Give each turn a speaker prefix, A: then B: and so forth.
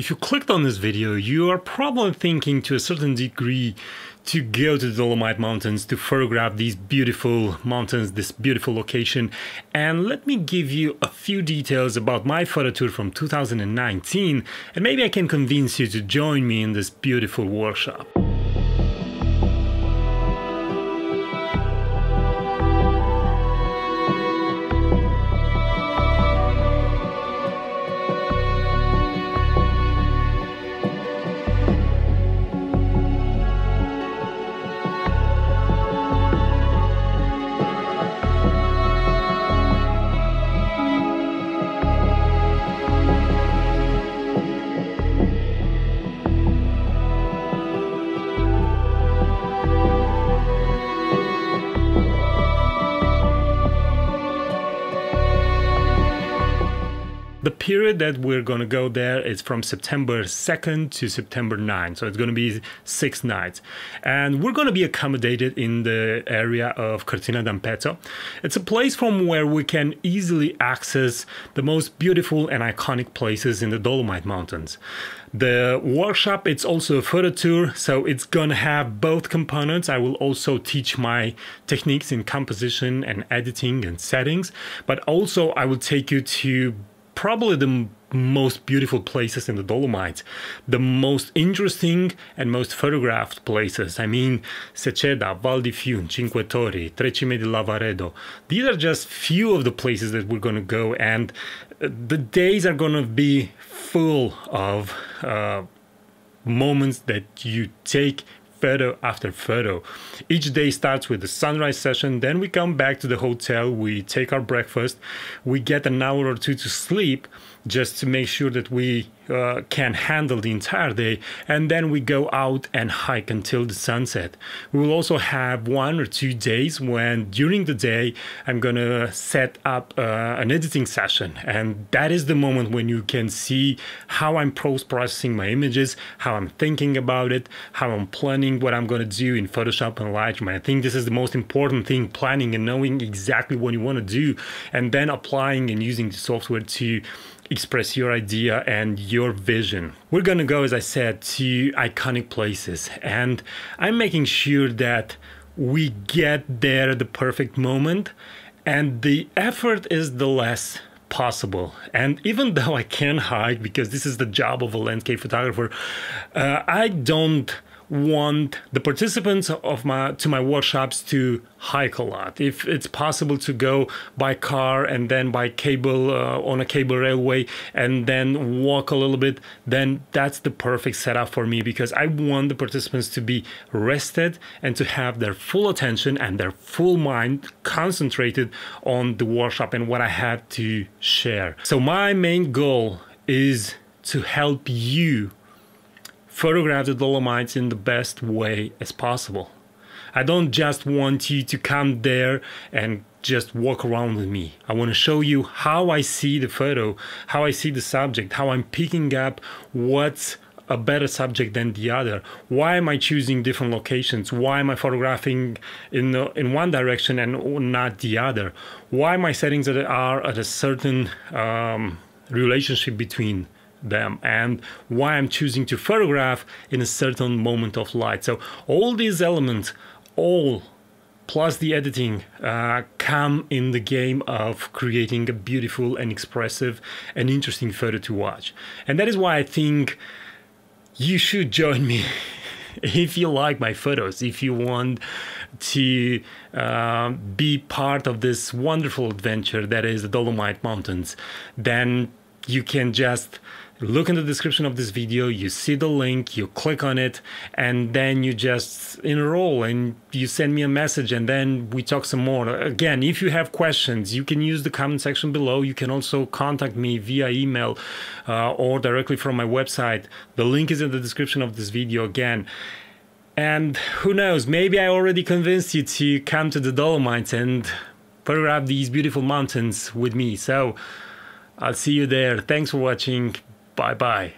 A: If you clicked on this video, you are probably thinking to a certain degree to go to the Dolomite Mountains to photograph these beautiful mountains, this beautiful location. And let me give you a few details about my photo tour from 2019, and maybe I can convince you to join me in this beautiful workshop. Period that we're going to go there is from September 2nd to September 9th. So it's going to be six nights. And we're going to be accommodated in the area of Cortina d'Ampezzo. It's a place from where we can easily access the most beautiful and iconic places in the Dolomite Mountains. The workshop, it's also a photo tour, so it's gonna have both components. I will also teach my techniques in composition and editing and settings, but also I will take you to probably the most beautiful places in the Dolomites, the most interesting and most photographed places. I mean, Seceda, Val di Funes, Cinque Torri, Tre Cime di Lavaredo. These are just few of the places that we're going to go, and the days are going to be full of uh, moments that you take photo after photo. Each day starts with the sunrise session, then we come back to the hotel, we take our breakfast, we get an hour or two to sleep just to make sure that we uh, can handle the entire day. And then we go out and hike until the sunset. We will also have one or two days when during the day I'm gonna set up uh, an editing session. And that is the moment when you can see how I'm post processing my images, how I'm thinking about it, how I'm planning what I'm gonna do in Photoshop and Lightroom. I think this is the most important thing planning and knowing exactly what you wanna do and then applying and using the software to express your idea and your vision. We're gonna go, as I said, to iconic places, and I'm making sure that we get there at the perfect moment, and the effort is the less possible. And even though I can hike, because this is the job of a landscape photographer, uh, I don't want the participants of my to my workshops to hike a lot. If it's possible to go by car and then by cable uh, on a cable railway and then walk a little bit then that's the perfect setup for me because i want the participants to be rested and to have their full attention and their full mind concentrated on the workshop and what i have to share. So my main goal is to help you photograph the Dolomites in the best way as possible. I don't just want you to come there and just walk around with me. I want to show you how I see the photo, how I see the subject, how I'm picking up what's a better subject than the other. Why am I choosing different locations? Why am I photographing in the, in one direction and not the other? Why my settings are at a certain um, relationship between them and why I'm choosing to photograph in a certain moment of light. So all these elements, all plus the editing, uh, come in the game of creating a beautiful and expressive and interesting photo to watch. And that is why I think you should join me if you like my photos, if you want to uh, be part of this wonderful adventure that is the Dolomite Mountains, then you can just look in the description of this video, you see the link, you click on it, and then you just enroll and you send me a message and then we talk some more. Again, if you have questions, you can use the comment section below. You can also contact me via email uh, or directly from my website. The link is in the description of this video again. And who knows, maybe I already convinced you to come to the Dolomites and photograph these beautiful mountains with me. So I'll see you there. Thanks for watching. Bye bye.